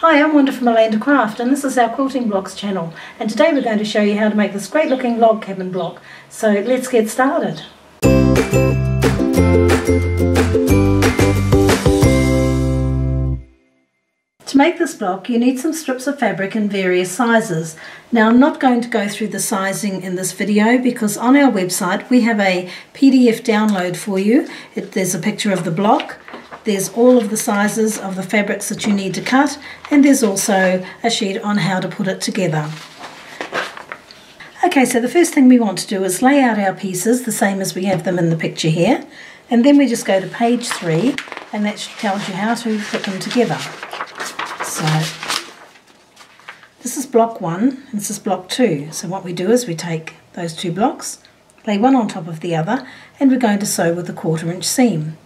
Hi, I'm Wanda from Alanda Craft and this is our Quilting Blocks channel and today we're going to show you how to make this great looking log cabin block. So let's get started. To make this block you need some strips of fabric in various sizes. Now I'm not going to go through the sizing in this video because on our website we have a PDF download for you. It, there's a picture of the block there's all of the sizes of the fabrics that you need to cut and there's also a sheet on how to put it together. Okay, so the first thing we want to do is lay out our pieces the same as we have them in the picture here. And then we just go to page three and that tells you how to put them together. So this is block one, and this is block two. So what we do is we take those two blocks, lay one on top of the other, and we're going to sew with a quarter inch seam.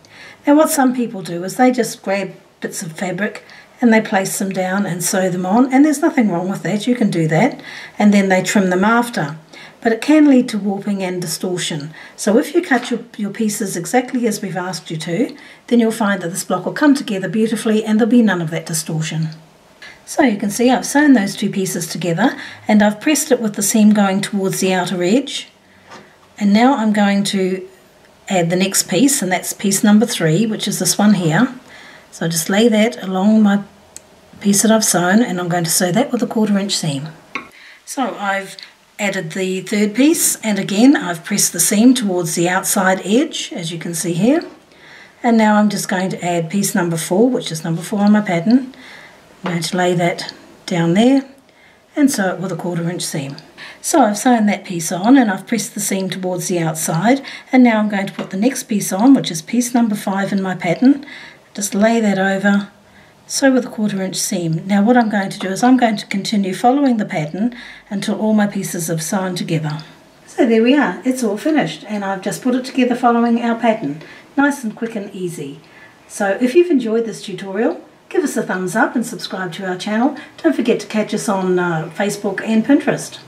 Now what some people do is they just grab bits of fabric and they place them down and sew them on and there's nothing wrong with that, you can do that, and then they trim them after. But it can lead to warping and distortion. So if you cut your, your pieces exactly as we've asked you to, then you'll find that this block will come together beautifully and there'll be none of that distortion. So you can see I've sewn those two pieces together and I've pressed it with the seam going towards the outer edge. And now I'm going to add the next piece and that's piece number three which is this one here. So I just lay that along my piece that I've sewn and I'm going to sew that with a quarter inch seam. So I've added the third piece and again I've pressed the seam towards the outside edge as you can see here. And now I'm just going to add piece number four which is number four on my pattern. I'm going to lay that down there and sew it with a quarter inch seam so I've sewn that piece on and I've pressed the seam towards the outside and now I'm going to put the next piece on which is piece number 5 in my pattern. Just lay that over, sew with a quarter inch seam. Now what I'm going to do is I'm going to continue following the pattern until all my pieces have sewn together. So there we are, it's all finished and I've just put it together following our pattern. Nice and quick and easy. So if you've enjoyed this tutorial, give us a thumbs up and subscribe to our channel. Don't forget to catch us on uh, Facebook and Pinterest.